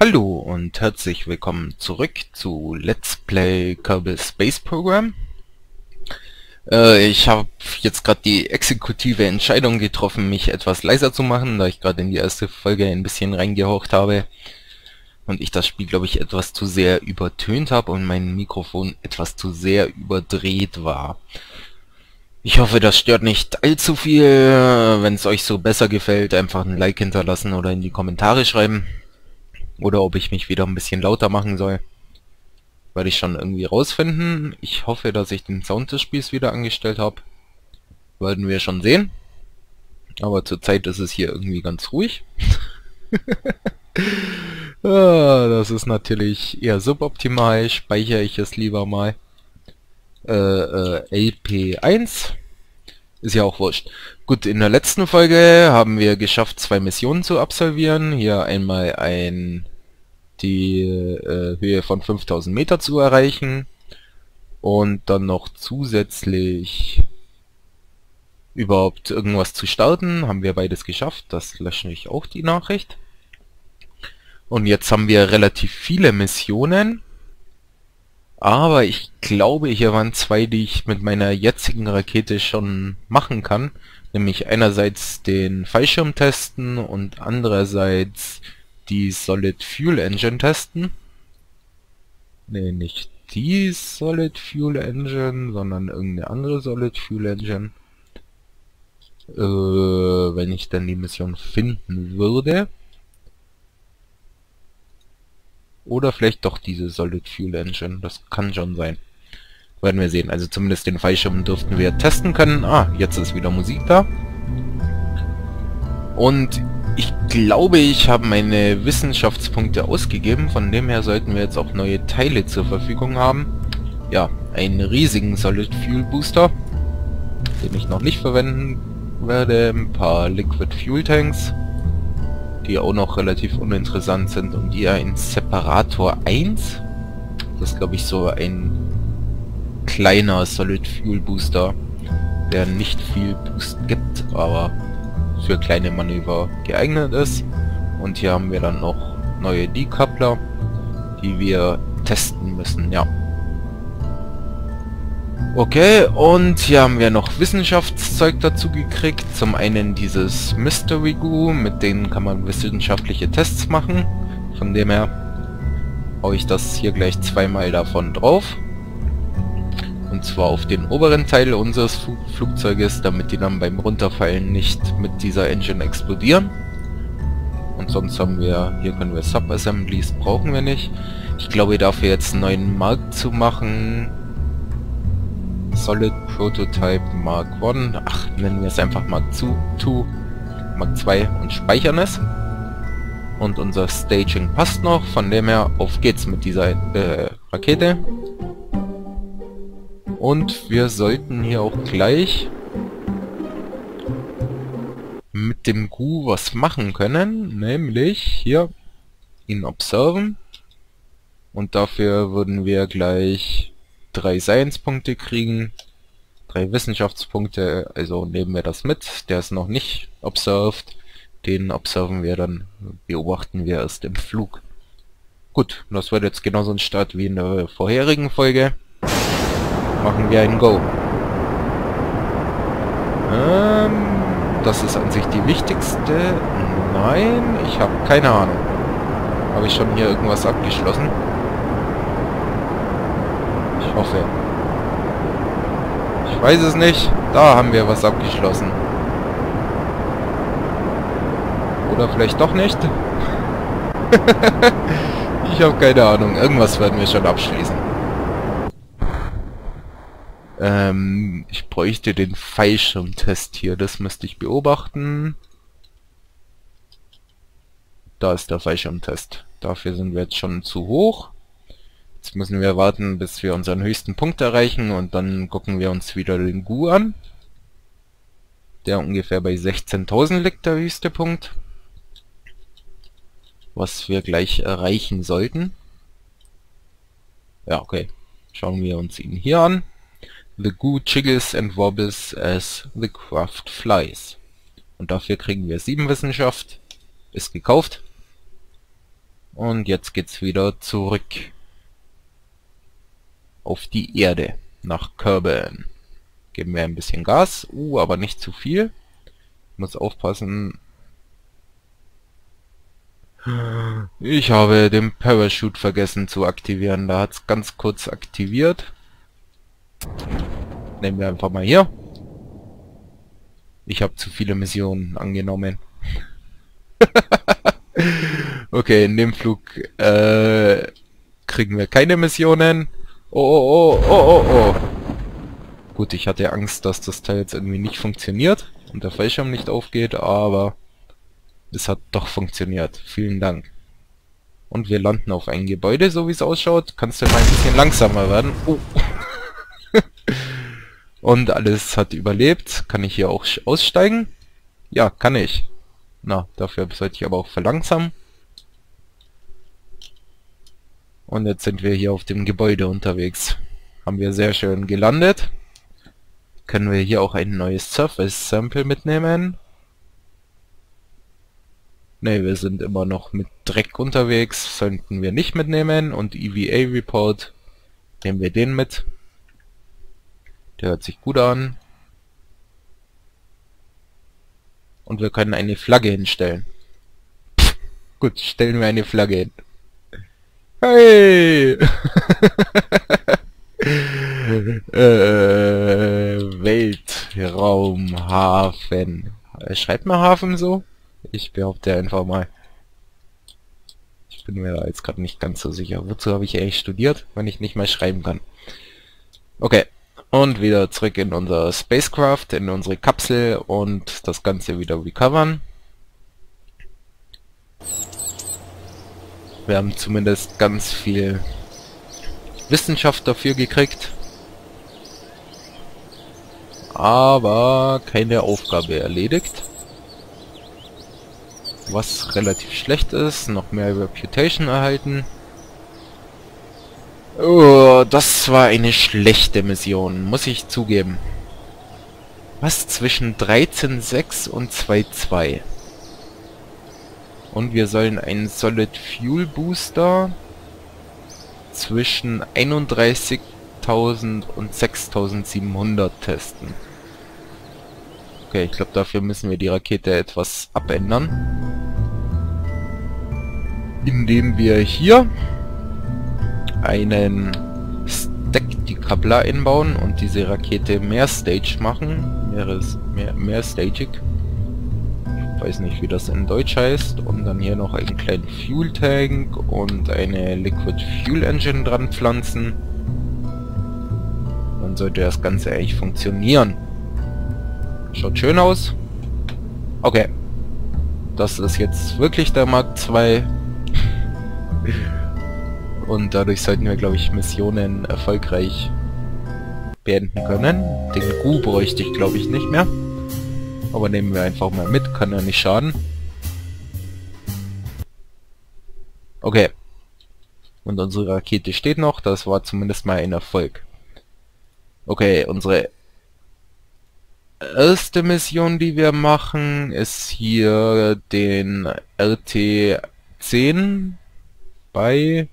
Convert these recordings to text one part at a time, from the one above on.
Hallo und herzlich willkommen zurück zu Let's Play Kerbal Space Program. Äh, ich habe jetzt gerade die exekutive Entscheidung getroffen, mich etwas leiser zu machen, da ich gerade in die erste Folge ein bisschen reingehaucht habe und ich das Spiel, glaube ich, etwas zu sehr übertönt habe und mein Mikrofon etwas zu sehr überdreht war. Ich hoffe, das stört nicht allzu viel. Wenn es euch so besser gefällt, einfach ein Like hinterlassen oder in die Kommentare schreiben. Oder ob ich mich wieder ein bisschen lauter machen soll. Werde ich schon irgendwie rausfinden. Ich hoffe, dass ich den Sound des Spiels wieder angestellt habe. Werden wir schon sehen. Aber zurzeit ist es hier irgendwie ganz ruhig. ah, das ist natürlich eher suboptimal. Speichere ich es lieber mal. Äh, äh, LP1. Ist ja auch wurscht. Gut, in der letzten Folge haben wir geschafft, zwei Missionen zu absolvieren. Hier einmal ein die äh, Höhe von 5000 Meter zu erreichen und dann noch zusätzlich überhaupt irgendwas zu starten. Haben wir beides geschafft. Das lösche ich auch die Nachricht. Und jetzt haben wir relativ viele Missionen. Aber ich glaube, hier waren zwei, die ich mit meiner jetzigen Rakete schon machen kann. Nämlich einerseits den Fallschirm testen und andererseits die Solid Fuel Engine testen. Ne, nicht die Solid Fuel Engine, sondern irgendeine andere Solid Fuel Engine. Äh, wenn ich dann die Mission finden würde. Oder vielleicht doch diese Solid Fuel Engine. Das kann schon sein. Werden wir sehen. Also zumindest den Fallschirm dürften wir testen können. Ah, jetzt ist wieder Musik da. Und ich glaube, ich habe meine Wissenschaftspunkte ausgegeben. Von dem her sollten wir jetzt auch neue Teile zur Verfügung haben. Ja, einen riesigen Solid Fuel Booster, den ich noch nicht verwenden werde. Ein paar Liquid Fuel Tanks die auch noch relativ uninteressant sind und die ein Separator 1. Das ist glaube ich so ein kleiner Solid Fuel Booster, der nicht viel Boost gibt, aber für kleine Manöver geeignet ist. Und hier haben wir dann noch neue Decoupler, die wir testen müssen, ja. Okay, und hier haben wir noch Wissenschaftszeug dazu gekriegt. Zum einen dieses Mystery Goo, mit denen kann man wissenschaftliche Tests machen. Von dem her haue ich das hier gleich zweimal davon drauf. Und zwar auf den oberen Teil unseres Flugzeuges, damit die dann beim Runterfallen nicht mit dieser Engine explodieren. Und sonst haben wir, hier können wir Sub-Assemblies, brauchen wir nicht. Ich glaube, dafür jetzt einen neuen Markt zu machen, Solid Prototype Mark 1. Ach, nennen wir es einfach Mark 2, Mark 2 und speichern es. Und unser Staging passt noch, von dem her auf geht's mit dieser äh, Rakete. Und wir sollten hier auch gleich mit dem GU was machen können, nämlich hier ihn observen. Und dafür würden wir gleich drei Science-Punkte kriegen, drei Wissenschaftspunkte, also nehmen wir das mit. Der ist noch nicht observed. Den observen wir dann, beobachten wir erst im Flug. Gut, das wird jetzt genauso ein Start wie in der vorherigen Folge. Machen wir ein Go. Ähm, das ist an sich die wichtigste. Nein, ich habe keine Ahnung. Habe ich schon hier irgendwas abgeschlossen? hoffe. Ich weiß es nicht. Da haben wir was abgeschlossen. Oder vielleicht doch nicht. ich habe keine Ahnung. Irgendwas werden wir schon abschließen. Ähm, ich bräuchte den Fallschirmtest hier. Das müsste ich beobachten. Da ist der Fallschirmtest. Dafür sind wir jetzt schon zu hoch. Jetzt müssen wir warten, bis wir unseren höchsten Punkt erreichen und dann gucken wir uns wieder den Gu an. Der ungefähr bei 16.000 liegt, der höchste Punkt. Was wir gleich erreichen sollten. Ja, okay. Schauen wir uns ihn hier an. The Goo jiggles and wobbles as the craft flies. Und dafür kriegen wir 7 Wissenschaft. Ist gekauft. Und jetzt geht's wieder zurück auf die Erde nach Kerbin. Geben wir ein bisschen Gas. Uh, aber nicht zu viel. Muss aufpassen. Ich habe den Parachute vergessen zu aktivieren. Da hat's ganz kurz aktiviert. Nehmen wir einfach mal hier. Ich habe zu viele Missionen angenommen. okay, in dem Flug äh, kriegen wir keine Missionen. Oh, oh, oh, oh, oh, oh. Gut, ich hatte Angst, dass das Teil jetzt irgendwie nicht funktioniert und der Fallschirm nicht aufgeht, aber es hat doch funktioniert. Vielen Dank. Und wir landen auf ein Gebäude, so wie es ausschaut. Kannst du mal ein bisschen langsamer werden? Oh. und alles hat überlebt. Kann ich hier auch aussteigen? Ja, kann ich. Na, dafür sollte ich aber auch verlangsamen. Und jetzt sind wir hier auf dem Gebäude unterwegs. Haben wir sehr schön gelandet. Können wir hier auch ein neues Surface Sample mitnehmen. Ne, wir sind immer noch mit Dreck unterwegs. Sollten wir nicht mitnehmen. Und EVA Report nehmen wir den mit. Der hört sich gut an. Und wir können eine Flagge hinstellen. Gut, stellen wir eine Flagge hin. Hey! äh, Weltraumhafen. Schreibt man Hafen so? Ich behaupte einfach mal. Ich bin mir da jetzt gerade nicht ganz so sicher. Wozu habe ich eigentlich studiert, wenn ich nicht mal schreiben kann? Okay. Und wieder zurück in unser Spacecraft, in unsere Kapsel und das Ganze wieder recovern. Wir haben zumindest ganz viel Wissenschaft dafür gekriegt. Aber keine Aufgabe erledigt. Was relativ schlecht ist. Noch mehr Reputation erhalten. Oh, das war eine schlechte Mission, muss ich zugeben. Was zwischen 13.6 und 2.2? Und wir sollen einen Solid Fuel Booster zwischen 31.000 und 6.700 testen. Okay, ich glaube dafür müssen wir die Rakete etwas abändern. Indem wir hier einen Stack Decoupler einbauen und diese Rakete mehr Stage machen. Mehres, mehr, mehr stagig weiß nicht, wie das in Deutsch heißt. Und dann hier noch einen kleinen Fuel Tank und eine Liquid Fuel Engine dran pflanzen. Dann sollte das Ganze eigentlich funktionieren. Schaut schön aus. Okay. Das ist jetzt wirklich der Mark II. Und dadurch sollten wir, glaube ich, Missionen erfolgreich beenden können. Den Gu bräuchte ich, glaube ich, nicht mehr. Aber nehmen wir einfach mal mit, kann ja nicht schaden. Okay. Und unsere Rakete steht noch, das war zumindest mal ein Erfolg. Okay, unsere erste Mission, die wir machen, ist hier den RT-10 bei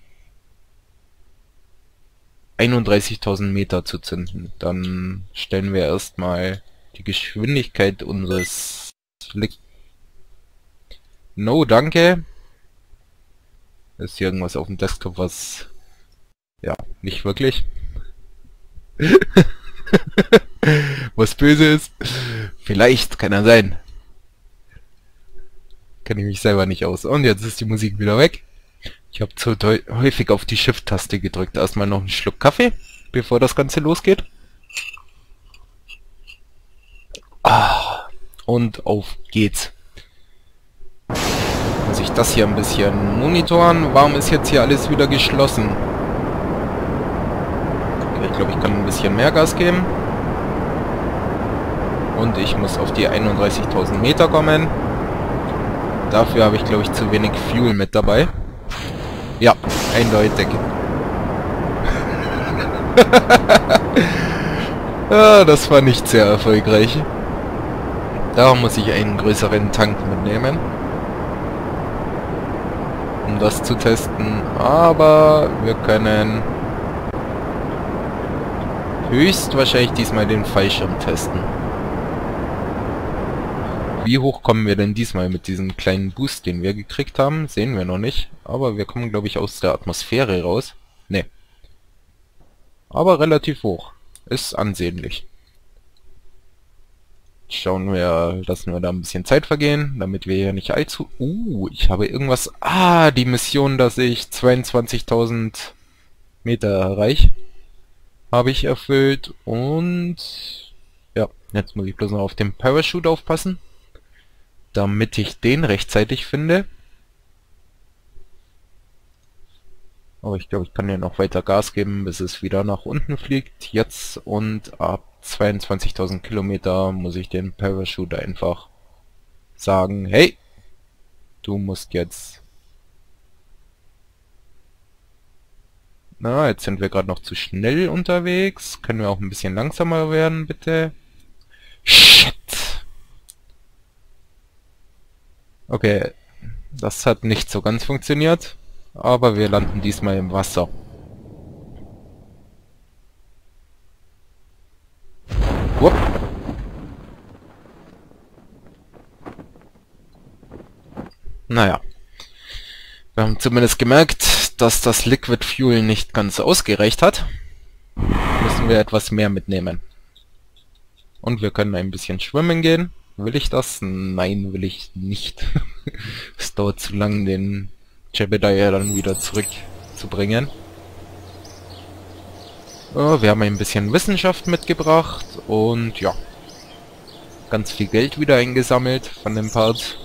31.000 Meter zu zünden. Dann stellen wir erstmal die Geschwindigkeit unseres Flick... No, danke. Ist hier irgendwas auf dem Desktop, was... Ja, nicht wirklich. was böse ist. Vielleicht, kann er sein. Kann ich mich selber nicht aus. Und jetzt ist die Musik wieder weg. Ich habe zu häufig auf die Shift-Taste gedrückt. Erstmal noch einen Schluck Kaffee, bevor das Ganze losgeht. Ah, und auf geht's. Muss ich das hier ein bisschen monitoren? Warum ist jetzt hier alles wieder geschlossen? Okay, ich glaube, ich kann ein bisschen mehr Gas geben. Und ich muss auf die 31.000 Meter kommen. Dafür habe ich, glaube ich, zu wenig Fuel mit dabei. Ja, eindeutig. ah, das war nicht sehr erfolgreich. Darum muss ich einen größeren Tank mitnehmen. um das zu testen. Aber wir können höchstwahrscheinlich diesmal den Fallschirm testen. Wie hoch kommen wir denn diesmal mit diesem kleinen Boost, den wir gekriegt haben? Sehen wir noch nicht. Aber wir kommen, glaube ich, aus der Atmosphäre raus. Ne. Aber relativ hoch. Ist ansehnlich. Schauen wir, lassen wir da ein bisschen Zeit vergehen, damit wir hier nicht allzu... Uh, ich habe irgendwas... Ah, die Mission, dass ich 22.000 Meter erreiche, habe ich erfüllt. Und... Ja, jetzt muss ich bloß noch auf den Parachute aufpassen damit ich den rechtzeitig finde. Aber ich glaube, ich kann ja noch weiter Gas geben, bis es wieder nach unten fliegt. Jetzt und ab 22.000 Kilometer muss ich den Parachute einfach sagen, hey, du musst jetzt... Na, jetzt sind wir gerade noch zu schnell unterwegs. Können wir auch ein bisschen langsamer werden, bitte? Shit! Okay, das hat nicht so ganz funktioniert, aber wir landen diesmal im Wasser. Wupp. Naja. Wir haben zumindest gemerkt, dass das Liquid Fuel nicht ganz ausgereicht hat. Müssen wir etwas mehr mitnehmen. Und wir können ein bisschen schwimmen gehen. Will ich das? Nein, will ich nicht. es dauert zu lang, den Jebediah dann wieder zurückzubringen. Oh, wir haben ein bisschen Wissenschaft mitgebracht und ja, ganz viel Geld wieder eingesammelt von dem Part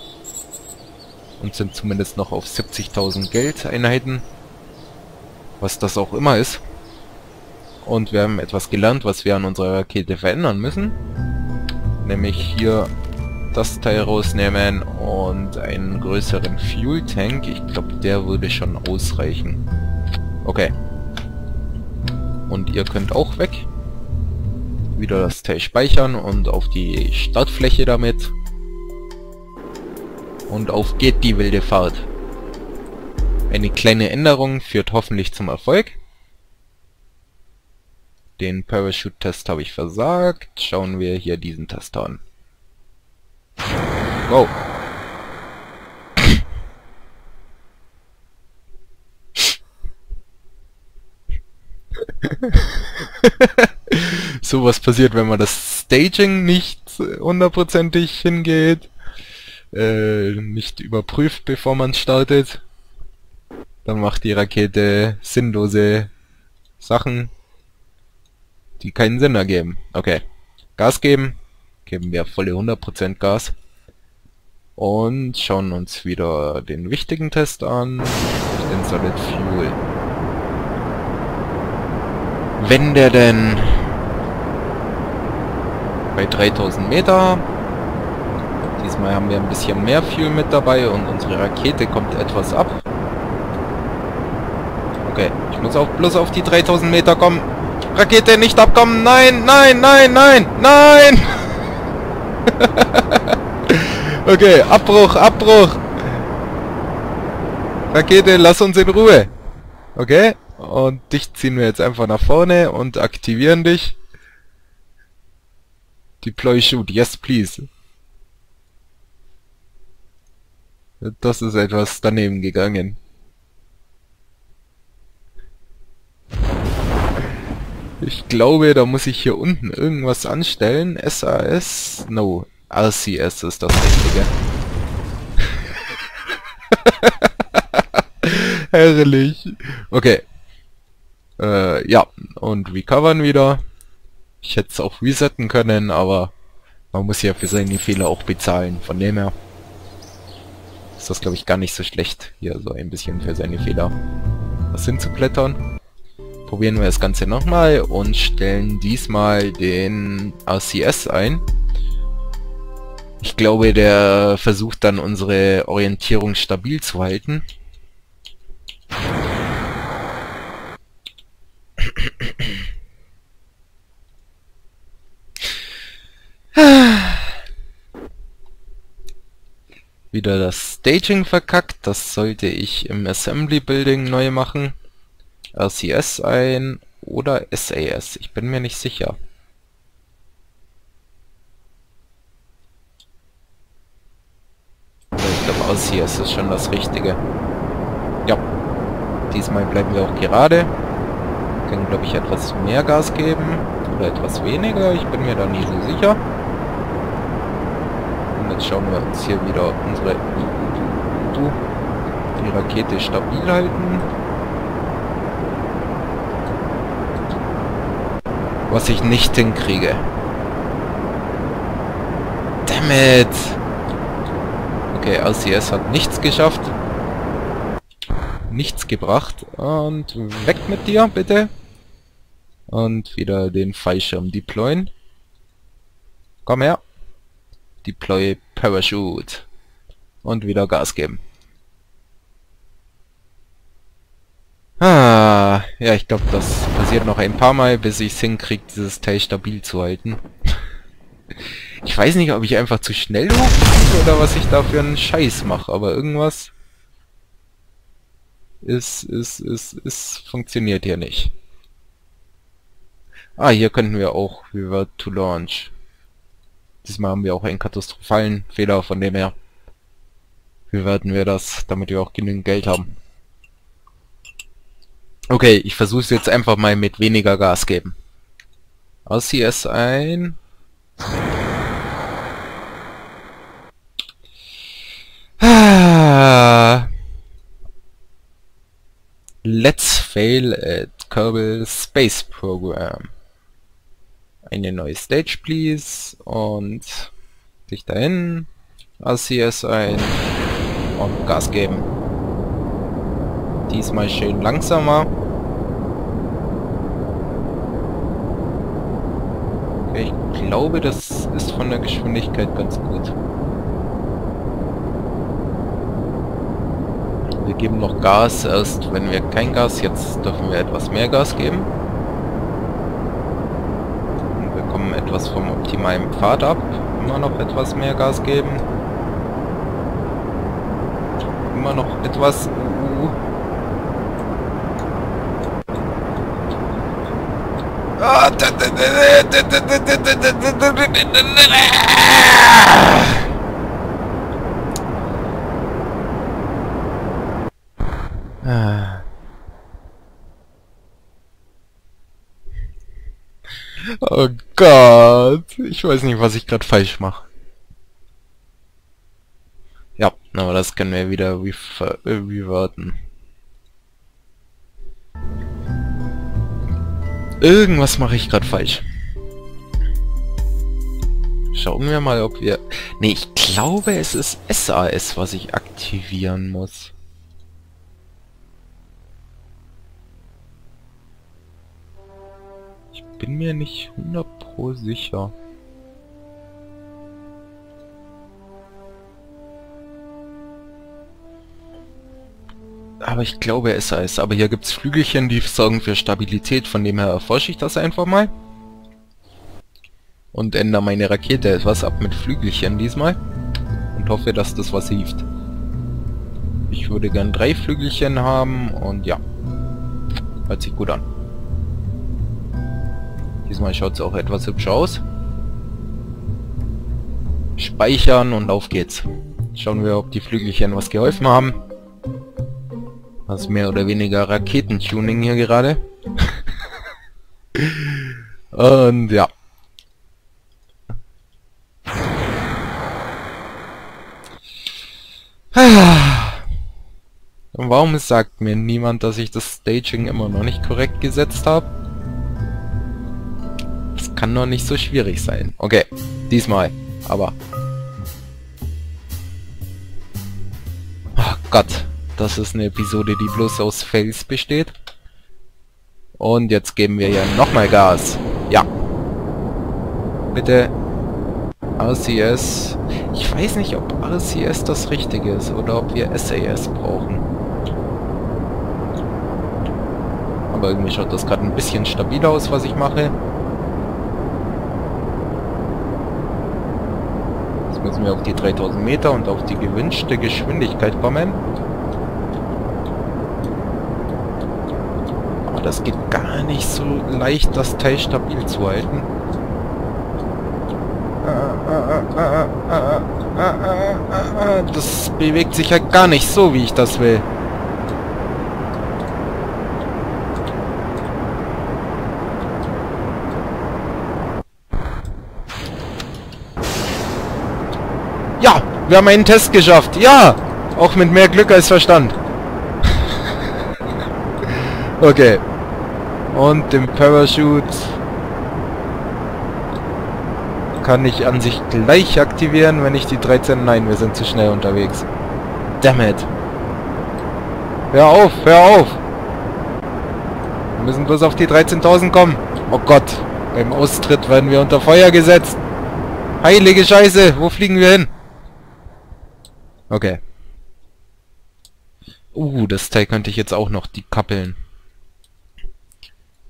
und sind zumindest noch auf 70.000 Geldeinheiten, was das auch immer ist. Und wir haben etwas gelernt, was wir an unserer Rakete verändern müssen nämlich hier das Teil rausnehmen und einen größeren Fuel Tank. Ich glaube, der würde schon ausreichen. Okay. Und ihr könnt auch weg. Wieder das Teil speichern und auf die Startfläche damit. Und auf geht die wilde Fahrt. Eine kleine Änderung führt hoffentlich zum Erfolg. Den Parachute-Test habe ich versagt. Schauen wir hier diesen Test an. Wow. so was passiert, wenn man das Staging nicht hundertprozentig hingeht, äh, nicht überprüft, bevor man startet. Dann macht die Rakete sinnlose Sachen die keinen Sinn ergeben. Okay. Gas geben. Geben wir volle 100% Gas. Und schauen uns wieder den wichtigen Test an. Den Solid Fuel. Wenn der denn bei 3000 Meter Diesmal haben wir ein bisschen mehr Fuel mit dabei und unsere Rakete kommt etwas ab. Okay, ich muss auch bloß auf die 3000 Meter kommen. Rakete nicht abkommen. Nein, nein, nein, nein, nein. okay, Abbruch, Abbruch. Rakete, lass uns in Ruhe. Okay? Und dich ziehen wir jetzt einfach nach vorne und aktivieren dich. Deploy Shoot. Yes, please. Das ist etwas daneben gegangen. Ich glaube, da muss ich hier unten irgendwas anstellen. SAS? No. RCS ist das Richtige. Herrlich. Okay. Äh, ja. Und recovern wieder. Ich hätte es auch resetten können, aber man muss ja für seine Fehler auch bezahlen. Von dem her ist das, glaube ich, gar nicht so schlecht, hier so ein bisschen für seine Fehler was hinzublättern probieren wir das Ganze nochmal und stellen diesmal den RCS ein. Ich glaube, der versucht dann unsere Orientierung stabil zu halten. Wieder das Staging verkackt. Das sollte ich im Assembly Building neu machen. RCS ein oder SAS. Ich bin mir nicht sicher. RCS ist schon das Richtige. Ja. Diesmal bleiben wir auch gerade. Können glaube ich etwas mehr Gas geben. Oder etwas weniger. Ich bin mir da nie so sicher. Und jetzt schauen wir uns hier wieder unsere die Rakete stabil halten. was ich nicht hinkriege. Dammit! Okay, LCS hat nichts geschafft. Nichts gebracht. Und weg mit dir, bitte. Und wieder den Fallschirm deployen. Komm her. Deploy Parachute. Und wieder Gas geben. Ah, ja, ich glaube, das passiert noch ein paar Mal, bis ich es hinkriege, dieses Teil stabil zu halten. Ich weiß nicht, ob ich einfach zu schnell hochfliege oder was ich da für einen Scheiß mache, aber irgendwas ist, ist, ist, ist, funktioniert hier nicht. Ah, hier könnten wir auch Revert to Launch. Diesmal haben wir auch einen katastrophalen Fehler, von dem her bewerten wir das, damit wir auch genügend Geld haben. Okay, ich versuche es jetzt einfach mal mit weniger Gas geben. Aus es ein. Let's fail at Kerbal Space Program. Eine neue Stage, please. Und dich dahin. ACS ein. Und Gas geben. Diesmal schön langsamer. Ich glaube, das ist von der Geschwindigkeit ganz gut. Wir geben noch Gas, erst wenn wir kein Gas, jetzt dürfen wir etwas mehr Gas geben. Und wir kommen etwas vom optimalen Pfad ab. Immer noch etwas mehr Gas geben. Immer noch etwas... Uh, Oh Gott, ich weiß nicht, was ich gerade falsch mache. Ja, aber das können wir wieder reverten. Irgendwas mache ich gerade falsch. Schauen wir mal, ob wir... Ne, ich glaube, es ist SAS, was ich aktivieren muss. Bin mir nicht 100% sicher. Aber ich glaube SAS. Aber hier gibt's Flügelchen, die sorgen für Stabilität. Von dem her erforsche ich das einfach mal. Und ändere meine Rakete etwas ab mit Flügelchen diesmal. Und hoffe, dass das was hilft. Ich würde gern drei Flügelchen haben und ja. Hört sich gut an. Diesmal schaut es auch etwas hübsch aus. Speichern und auf geht's. Schauen wir, ob die Flügelchen was geholfen haben. Das ist mehr oder weniger Raketentuning hier gerade. Und ja. Warum sagt mir niemand, dass ich das Staging immer noch nicht korrekt gesetzt habe? Das kann doch nicht so schwierig sein. Okay, diesmal. Aber... Oh Gott. Das ist eine Episode, die bloß aus Fails besteht. Und jetzt geben wir hier nochmal Gas. Ja. Bitte. RCS. Ich weiß nicht, ob RCS das Richtige ist oder ob wir SAS brauchen. Aber irgendwie schaut das gerade ein bisschen stabil aus, was ich mache. Das müssen müssen wir auf die 3000 Meter und auf die gewünschte Geschwindigkeit kommen. Aber das geht gar nicht so leicht, das Teil stabil zu halten. Das bewegt sich halt gar nicht so, wie ich das will. Ja, wir haben einen Test geschafft. Ja, auch mit mehr Glück als Verstand. okay. Und den Parachute kann ich an sich gleich aktivieren, wenn ich die 13... Nein, wir sind zu schnell unterwegs. Damn it. Hör auf, hör auf. Wir müssen bloß auf die 13.000 kommen. Oh Gott, beim Austritt werden wir unter Feuer gesetzt. Heilige Scheiße, wo fliegen wir hin? Okay. Uh, das Teil könnte ich jetzt auch noch dekappeln.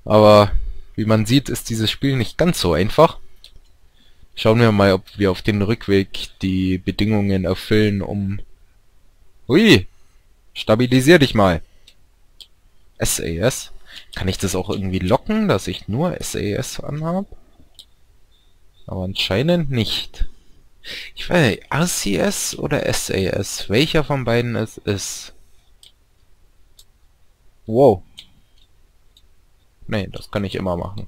Aber wie man sieht, ist dieses Spiel nicht ganz so einfach. Schauen wir mal, ob wir auf den Rückweg die Bedingungen erfüllen, um... Hui! Stabilisier dich mal! SAS? Kann ich das auch irgendwie locken, dass ich nur SAS anhab? Aber anscheinend nicht. Ich weiß nicht, RCS oder SAS? Welcher von beiden es ist? Wow. Nee, das kann ich immer machen.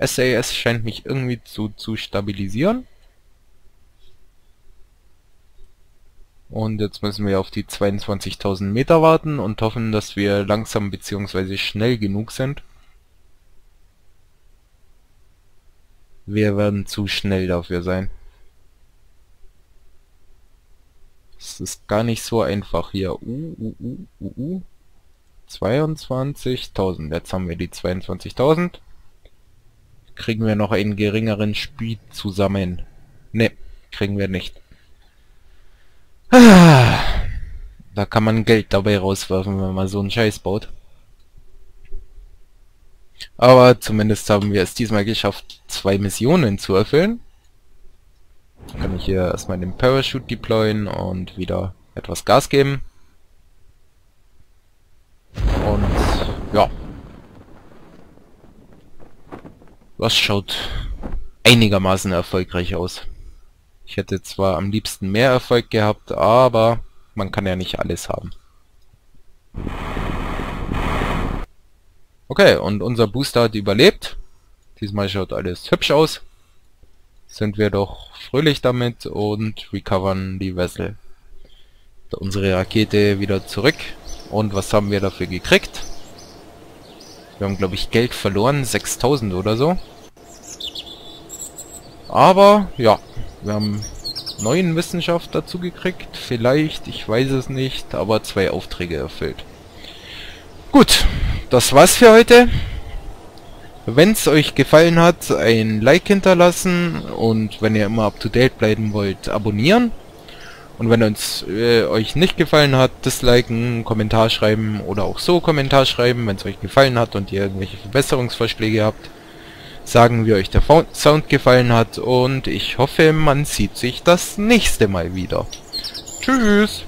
SAS scheint mich irgendwie zu, zu stabilisieren. Und jetzt müssen wir auf die 22.000 Meter warten und hoffen, dass wir langsam bzw. schnell genug sind. Wir werden zu schnell dafür sein. Es ist gar nicht so einfach hier. Uh, uh, uh, uh, uh. 22.000. Jetzt haben wir die 22.000. Kriegen wir noch einen geringeren Speed zusammen? Ne, kriegen wir nicht. Ah, da kann man Geld dabei rauswerfen, wenn man so einen Scheiß baut. Aber zumindest haben wir es diesmal geschafft, zwei Missionen zu erfüllen kann ich hier erstmal den Parachute deployen und wieder etwas Gas geben. Und ja. Was schaut einigermaßen erfolgreich aus. Ich hätte zwar am liebsten mehr Erfolg gehabt, aber man kann ja nicht alles haben. Okay, und unser Booster hat überlebt. Diesmal schaut alles hübsch aus sind wir doch fröhlich damit und recovern die Vessel. Unsere Rakete wieder zurück. Und was haben wir dafür gekriegt? Wir haben, glaube ich, Geld verloren. 6000 oder so. Aber, ja. Wir haben neuen Wissenschaft dazu gekriegt. Vielleicht, ich weiß es nicht. Aber zwei Aufträge erfüllt. Gut. Das war's für heute. Wenn es euch gefallen hat, ein Like hinterlassen und wenn ihr immer up to date bleiben wollt, abonnieren. Und wenn es äh, euch nicht gefallen hat, disliken, Kommentar schreiben oder auch so Kommentar schreiben, wenn es euch gefallen hat und ihr irgendwelche Verbesserungsvorschläge habt. Sagen, wie euch der Sound gefallen hat und ich hoffe, man sieht sich das nächste Mal wieder. Tschüss!